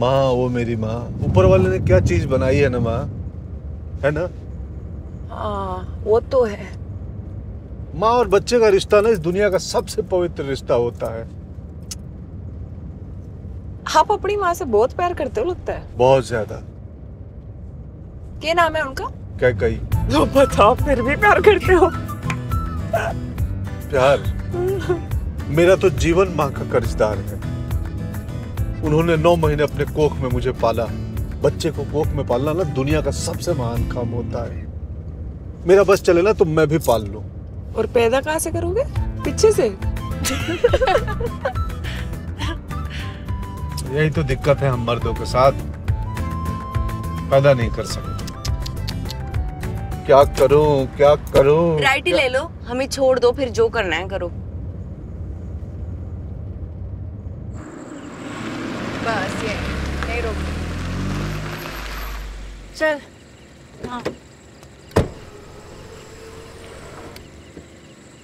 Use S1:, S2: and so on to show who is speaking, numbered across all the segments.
S1: माँ वो मेरी माँ। ऊपर वाले ने क्या चीज़ बनाई है ना माँ? है ना?
S2: हाँ वो तो है।
S1: माँ और बच्चे का रिश्ता ना इस दुनिया का सबसे पवित्र रिश्ता होता है।
S2: आप अपनी माँ से बहुत प्यार करते हो लगता है?
S1: बहुत ज़्यादा।
S2: क्या नाम है उनका?
S1: क्या कही?
S2: लो बताओ फिर भी प्यार करते हो।
S1: प्यार? मेरा तो जीवन माँ का कर्जदार है। उन्होंने नौ महीने अपने कोख में मुझे पाला। बच्चे को कोख में पालना ना दुनिया का सबसे महान काम होता है। मेरा बस चले ना तो मैं भी पाल लूँ।
S2: और पैदा कहाँ से करोगे? पीछे से?
S1: यही तो दिक्कत है हम मर्दों के साथ। पैदा नहीं कर सकते। क्या करूँ क्या करो?
S3: राइट ही ले लो। हमें छोड़ दो फिर जो करना है करो
S2: बस ये नहीं रोक चल। हाँ।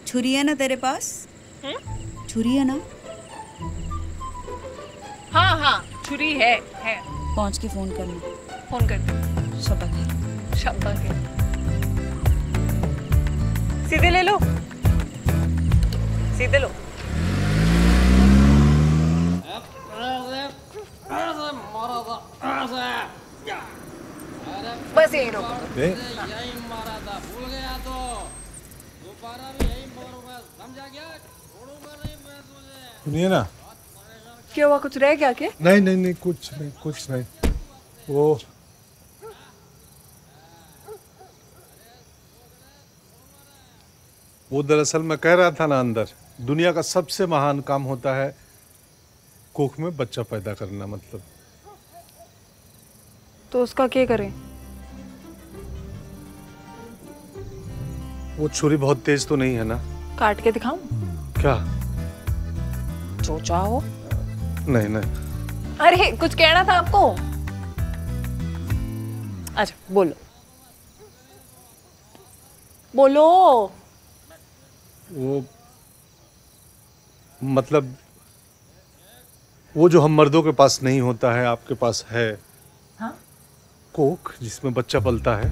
S4: छुरी है ना तेरे पास? छुरी है ना?
S2: हाँ हाँ छुरी है है।
S4: पहुँच के फ़ोन करना
S2: फ़ोन कर दे।
S4: शपथ है।
S2: शाबाश है। सीधे ले लो। सीधे लो। बस यही रोको?
S1: सुनिए ना।
S2: क्या हुआ कुछ रह गया क्या?
S1: नहीं नहीं नहीं कुछ नहीं कुछ नहीं। वो वो दरअसल मैं कह रहा था ना अंदर दुनिया का सबसे महान काम होता है कोख में बच्चा पैदा करना मतलब।
S2: तो उसका क्या करें?
S1: वो छुरी बहुत तेज तो नहीं है ना?
S2: काट के दिखाऊँ?
S1: क्या?
S2: जो चाहो।
S1: नहीं नहीं।
S2: अरे कुछ कहना था आपको? अच्छा बोलो। बोलो।
S1: वो मतलब वो जो हम मर्दों के पास नहीं होता है आपके पास है?
S2: हाँ।
S1: कोख जिसमें बच्चा पलता है?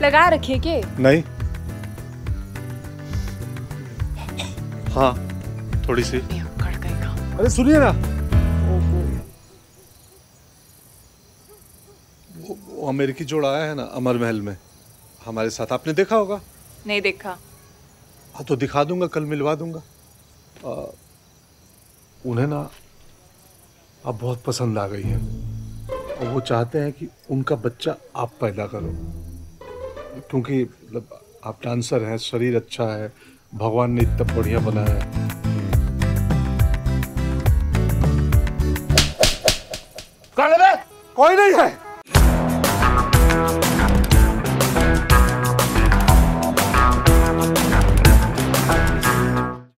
S2: लगा रखिए के
S1: नहीं। हाँ। थोड़ी सी। अरे सुनिए ना। वो, वो अमेरिकी जोड़ा आया है ना अमर महल में। हमारे साथ आपने देखा होगा?
S2: नहीं देखा।
S1: हाँ तो दिखा दूँगा कल मिलवा दूँगा। आ, उन्हें ना आप बहुत पसंद आ गई है। और वो चाहते हैं कि उनका बच्चा आप पैदा करो। क्योंकि मतलब आप डांसर हैं शरीर अच्छा है भगवान ने इतना बढ़िया बनाया। है कोई नहीं है।